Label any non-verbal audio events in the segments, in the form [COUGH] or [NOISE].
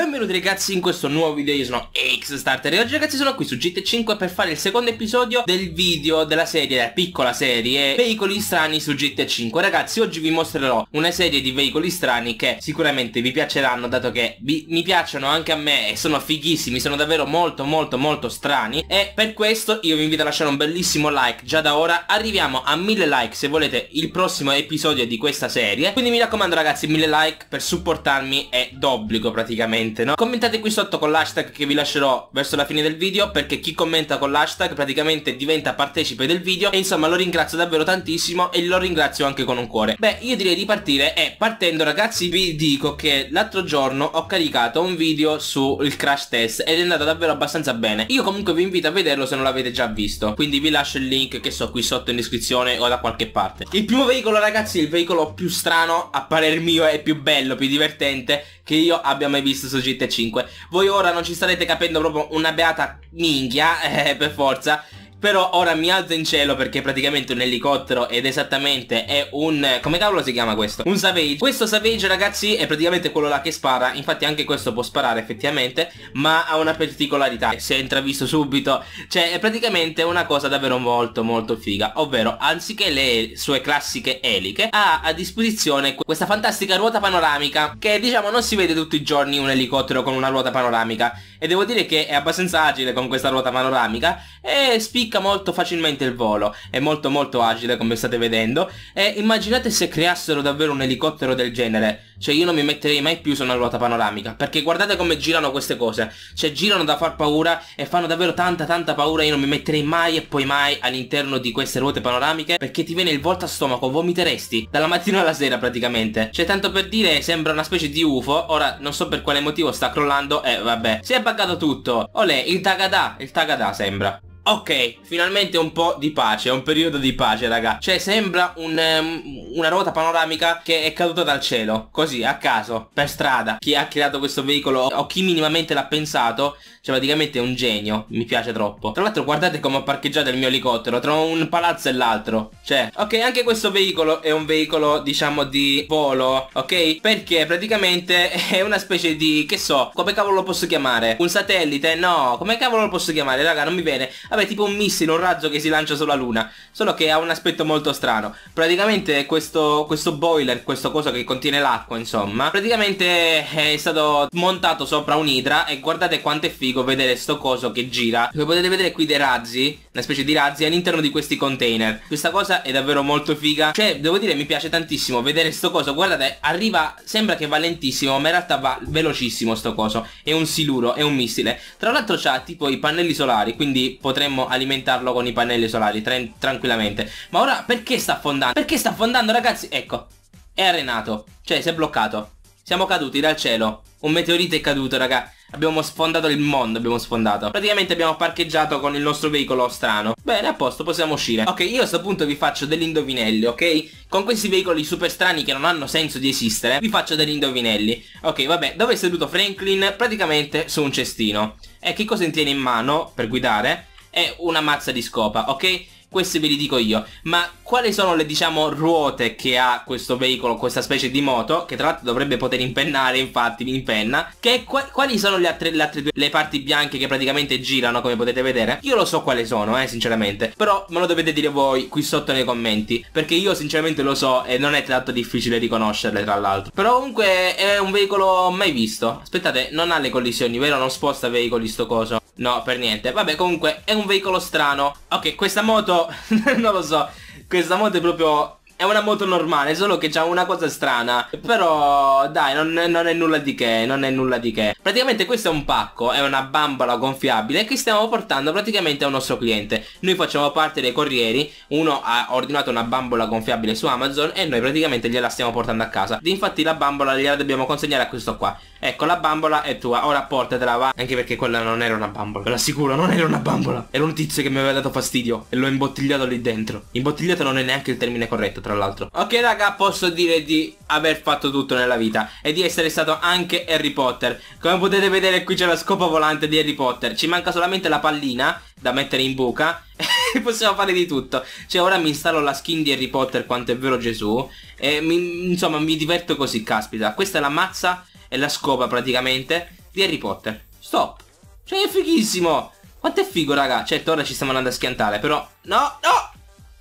Benvenuti ragazzi in questo nuovo video, io sono X-Starter e oggi ragazzi sono qui su GT5 per fare il secondo episodio del video della serie, della piccola serie Veicoli strani su GT5 Ragazzi oggi vi mostrerò una serie di veicoli strani che sicuramente vi piaceranno dato che vi, mi piacciono anche a me e sono fighissimi, sono davvero molto molto molto strani. E per questo io vi invito a lasciare un bellissimo like. Già da ora Arriviamo a 1000 like se volete il prossimo episodio di questa serie. Quindi mi raccomando ragazzi 1000 like per supportarmi è d'obbligo praticamente ovviamente, no? Commentate qui sotto con l'hashtag che vi lascerò verso la fine del video perché chi commenta con l'hashtag praticamente diventa partecipe del video e insomma lo ringrazio davvero tantissimo e lo ringrazio anche con un cuore. Beh, io direi di partire e partendo ragazzi vi dico che l'altro giorno ho caricato un video sul crash test ed è andato davvero abbastanza bene. Io comunque vi invito a vederlo se non l'avete già visto, quindi vi lascio il link che so qui sotto in descrizione o da qualche parte. Il primo veicolo ragazzi il veicolo più strano, a parer mio è più bello, più divertente che io abbia mai visto su GT5 Voi ora non ci starete capendo proprio una beata minchia, [LAUGHS] eh, per forza però ora mi alzo in cielo perché praticamente un elicottero ed esattamente è un... come cavolo si chiama questo? Un Savage. Questo Savage ragazzi è praticamente quello là che spara. Infatti anche questo può sparare effettivamente Ma ha una particolarità Si è intravisto subito. Cioè è praticamente una cosa davvero molto molto figa. Ovvero anziché le sue classiche eliche Ha a disposizione questa fantastica ruota panoramica Che diciamo non si vede tutti i giorni un elicottero con una ruota panoramica. E devo dire che è abbastanza agile con questa ruota panoramica E spicca molto facilmente il volo, è molto molto agile come state vedendo. E immaginate se creassero davvero un elicottero del genere, cioè io non mi metterei mai più su una ruota panoramica, perché guardate come girano queste cose, cioè girano da far paura e fanno davvero tanta tanta paura, io non mi metterei mai e poi mai all'interno di queste ruote panoramiche perché ti viene il volto a stomaco, vomiteresti dalla mattina alla sera praticamente, cioè tanto per dire sembra una specie di UFO, ora non so per quale motivo sta crollando e eh, vabbè, si è buggato tutto, olè, il tagada, il tagada sembra. Ok, finalmente un po' di pace, un periodo di pace raga Cioè sembra un, um, una ruota panoramica che è caduta dal cielo Così, a caso, per strada Chi ha creato questo veicolo o chi minimamente l'ha pensato Cioè praticamente è un genio, mi piace troppo Tra l'altro guardate come ho parcheggiato il mio elicottero Tra un palazzo e l'altro Cioè, ok, anche questo veicolo è un veicolo diciamo di volo Ok? Perché praticamente [LAUGHS] è una specie di, che so, come cavolo lo posso chiamare? Un satellite? No, come cavolo lo posso chiamare? Raga, non mi viene Vabbè tipo un missile, un razzo che si lancia sulla luna. Solo che ha un aspetto molto strano. Praticamente questo, questo boiler, questo coso che contiene l'acqua insomma Praticamente è stato montato sopra un'idra E guardate quanto è figo vedere sto coso che gira. Come potete vedere qui dei razzi Una specie di razzi all'interno di questi container. Questa cosa è davvero molto figa. Cioè devo dire mi piace tantissimo vedere sto coso. Guardate arriva, sembra che va lentissimo Ma in realtà va velocissimo sto coso. È un siluro, è un missile. Tra l'altro c'ha tipo i pannelli solari Quindi potremmo alimentarlo con i pannelli solari tranquillamente. Ma ora perché sta affondando? Perché sta affondando ragazzi? Ecco È arenato. Cioè si è bloccato. Siamo caduti dal cielo. Un meteorite è caduto raga Abbiamo sfondato il mondo, abbiamo sfondato Praticamente abbiamo parcheggiato con il nostro veicolo strano Bene, a posto, possiamo uscire Ok, io a questo punto vi faccio degli indovinelli, ok? Con questi veicoli super strani che non hanno senso di esistere Vi faccio degli indovinelli Ok, vabbè, dove è seduto Franklin? Praticamente su un cestino E che cosa tiene in mano per guidare? è una mazza di scopa, ok? Questi ve li dico io. Ma quali sono le diciamo ruote che ha questo veicolo, questa specie di moto Che tra l'altro dovrebbe poter impennare infatti in penna che Quali sono le altre, le altre due le parti bianche che praticamente girano come potete vedere? Io lo so quali sono eh sinceramente Però me lo dovete dire voi qui sotto nei commenti Perché io sinceramente lo so e non è tanto difficile riconoscerle tra l'altro. Però comunque è un veicolo mai visto. Aspettate non ha le collisioni vero? Non sposta veicoli sto coso No, per niente. Vabbè, comunque è un veicolo strano. Ok, questa moto, [LAUGHS] non lo so. Questa moto è proprio è una moto normale, solo che c'ha una cosa strana. Però dai, non, non, è nulla di che, non è nulla di che. Praticamente questo è un pacco, è una bambola gonfiabile Che stiamo portando praticamente a un nostro cliente. Noi facciamo parte dei corrieri Uno ha ordinato una bambola gonfiabile su Amazon E noi praticamente gliela stiamo portando a casa. Infatti la bambola gliela dobbiamo consegnare a questo qua. Ecco la bambola è tua Ora portatela va. Anche perché quella non era una bambola Ve l'assicuro non era una bambola. Era un tizio che mi aveva dato fastidio E l'ho imbottigliato lì dentro. Imbottigliato non è neanche il termine corretto l'altro Ok raga posso dire di aver fatto tutto nella vita E di essere stato anche Harry Potter Come potete vedere qui c'è la scopa volante di Harry Potter Ci manca solamente la pallina Da mettere in buca [LAUGHS] E possiamo fare di tutto Cioè ora mi installo la skin di Harry Potter Quanto è vero Gesù E mi, insomma mi diverto così caspita Questa è la mazza e la scopa praticamente di Harry Potter. Stop. Cioè è fighissimo. Quanto è figo raga. Certo ora ci stiamo andando a schiantare però. No, no.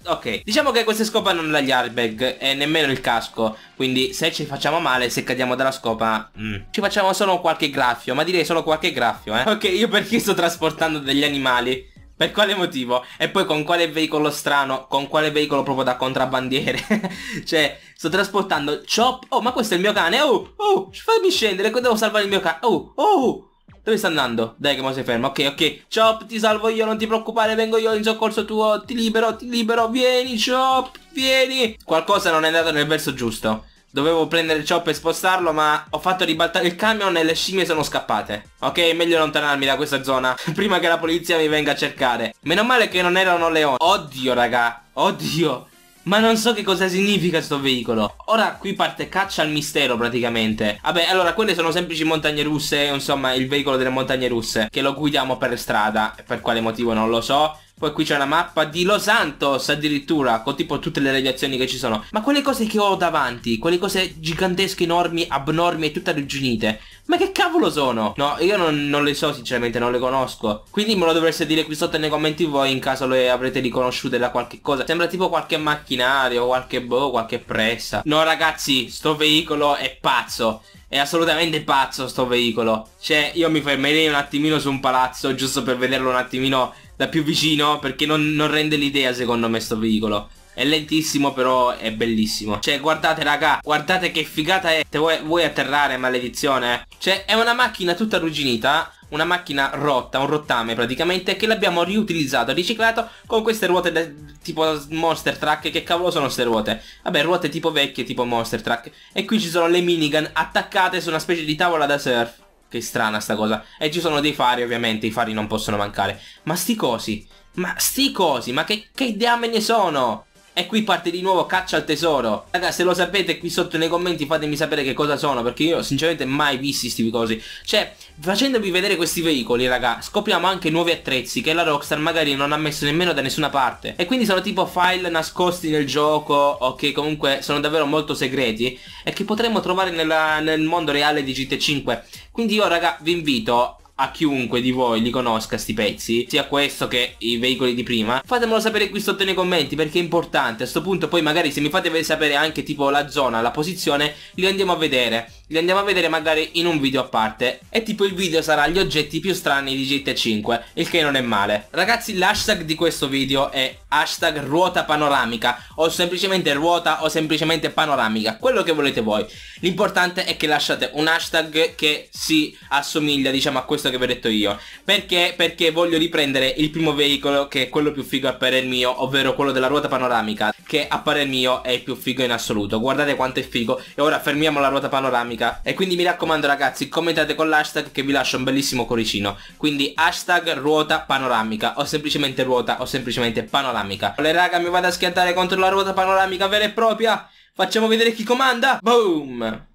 Ok, diciamo che queste scope non hanno gli airbag e nemmeno il casco Quindi se ci facciamo male, se cadiamo dalla scopa mm, Ci facciamo solo qualche graffio, ma direi solo qualche graffio eh Ok, io perché sto trasportando degli animali? Per quale motivo? E poi con quale veicolo strano? Con quale veicolo proprio da contrabbandiere? [LAUGHS] cioè, sto trasportando Chop Oh, ma questo è il mio cane Oh, oh, fammi scendere, devo salvare il mio cane Oh, oh dove sta andando? Dai che mo si ferma Ok ok. Chop ti salvo io Non ti preoccupare Vengo io in soccorso tuo. Ti libero Ti libero. Vieni Chop Vieni. Qualcosa non è andato nel verso giusto. Dovevo prendere Chop e spostarlo ma ho fatto ribaltare il camion e le scimmie sono scappate. Ok, meglio allontanarmi da questa zona [LAUGHS] Prima che la polizia mi venga a cercare. Meno male che non erano leoni. Oddio raga. Oddio ma non so che cosa significa sto veicolo. Ora qui parte caccia al mistero praticamente. Vabbè allora quelle sono semplici montagne russe Insomma il veicolo delle montagne russe Che lo guidiamo per strada. Per quale motivo non lo so poi qui c'è una mappa di Los Santos addirittura Con tipo tutte le radiazioni che ci sono. Ma quelle cose che ho davanti Quelle cose gigantesche, enormi, abnormi e tutte arrugginite Ma che cavolo sono? No, io non, non, le so sinceramente, non le conosco. Quindi me lo dovreste dire qui sotto nei commenti voi In caso le avrete riconosciute da qualche cosa. Sembra tipo qualche macchinario, qualche boh, qualche pressa. No ragazzi, sto veicolo è pazzo. È assolutamente pazzo sto veicolo. Cioè io mi fermerei un attimino su un palazzo Giusto per vederlo un attimino da più vicino perché non, non rende l'idea secondo me sto veicolo. È lentissimo però è bellissimo. Cioè guardate raga Guardate che figata è. Te vuoi, vuoi atterrare maledizione? Cioè è una macchina tutta arrugginita Una macchina rotta Un rottame praticamente Che l'abbiamo riutilizzato Riciclato Con queste ruote tipo Monster Truck Che cavolo sono queste ruote? Vabbè ruote tipo vecchie tipo Monster Truck. E qui ci sono le minigun Attaccate su una specie di tavola da surf che strana sta cosa. E ci sono dei fari ovviamente, i fari non possono mancare. Ma sti cosi, ma sti cosi, ma che, che diamine sono? E qui parte di nuovo caccia al tesoro. Raga se lo sapete qui sotto nei commenti fatemi sapere che cosa sono Perché io sinceramente mai visti sti cosi Cioè facendovi vedere questi veicoli raga Scopriamo anche nuovi attrezzi Che la Rockstar magari non ha messo nemmeno da nessuna parte. E quindi sono tipo file nascosti nel gioco O che comunque sono davvero molto segreti E che potremmo trovare nella, nel mondo reale di GT5 Quindi io raga vi invito a chiunque di voi li conosca sti pezzi sia questo che i veicoli di prima fatemelo sapere qui sotto nei commenti perché è importante. A sto punto poi magari se mi fate sapere anche tipo la zona la posizione li andiamo a vedere li andiamo a vedere magari in un video a parte. E tipo il video sarà gli oggetti più strani di GTA 5 il che non è male. Ragazzi l'hashtag di questo video è hashtag ruota panoramica. O semplicemente ruota o semplicemente panoramica. Quello che volete voi. L'importante è che lasciate un hashtag che si assomiglia diciamo a questo che vi ho detto io. Perché? Perché voglio riprendere il primo veicolo che è quello più figo a parer mio ovvero quello della ruota panoramica che a parer mio è il più figo in assoluto. Guardate quanto è figo. E ora fermiamo la ruota panoramica panoramica e quindi mi raccomando ragazzi commentate con l'hashtag che vi lascio un bellissimo cuoricino quindi hashtag ruota panoramica o semplicemente ruota o semplicemente panoramica le raga mi vado a schiantare contro la ruota panoramica vera e propria facciamo vedere chi comanda boom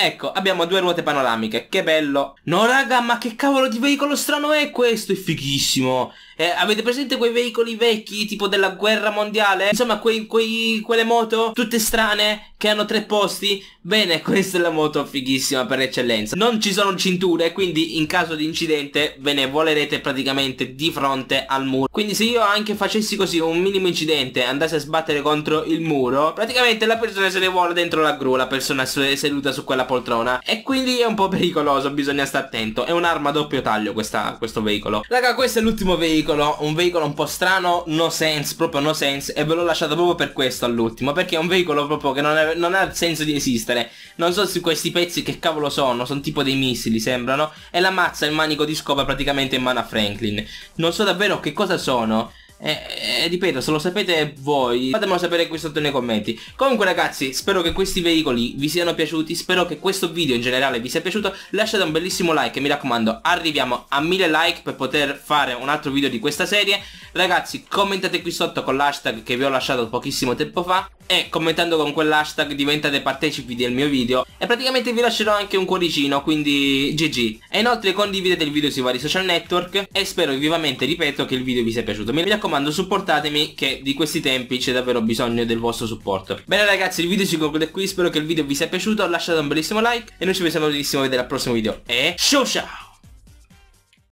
Ecco, abbiamo due ruote panoramiche, che bello. No raga, ma che cavolo di veicolo strano è questo? È fighissimo. Eh, avete presente quei veicoli vecchi, tipo della guerra mondiale? Insomma, quei, quei, quelle moto tutte strane, che hanno tre posti? Bene, [LAUGHS] questa è la moto fighissima per eccellenza. Non ci sono cinture, quindi in caso di incidente ve ne volerete praticamente di fronte al muro. Quindi se io anche facessi così un minimo incidente, andassi a sbattere contro il muro, praticamente la persona se ne vuole dentro la gru, la persona seduta su quella poltrona. E quindi è un po' pericoloso, bisogna stare attento. È un'arma a doppio taglio questa, questo veicolo. Raga, questo è l'ultimo veicolo veicolo, un veicolo un po' strano, no sense, proprio no sense e ve l'ho lasciato proprio per questo all'ultimo perché è un veicolo proprio che non, è, non ha senso di esistere non so se questi pezzi che cavolo sono, sono tipo dei missili sembrano e la mazza il manico di scopa praticamente in mano a Franklin non so davvero che cosa sono e, e, ripeto, se lo sapete voi, fatemelo sapere qui sotto nei commenti. Comunque ragazzi, spero che questi veicoli vi siano piaciuti, spero che questo video in generale vi sia piaciuto. Lasciate un bellissimo like e mi raccomando, arriviamo a 1000 like per poter fare un altro video di questa serie. Ragazzi, commentate qui sotto con l'hashtag che vi ho lasciato pochissimo tempo fa. E commentando con quell'hashtag diventate partecipi del mio video. E praticamente vi lascerò anche un cuoricino quindi GG e inoltre condividete il video sui vari social network e spero vivamente ripeto che il video vi sia piaciuto. Mi raccomando supportatemi che di questi tempi c'è davvero bisogno del vostro supporto. Bene ragazzi il video si conclude qui. Spero che il video vi sia piaciuto. Lasciate un bellissimo like e noi ci vediamo benissimo vedere al prossimo video. E ciao ciao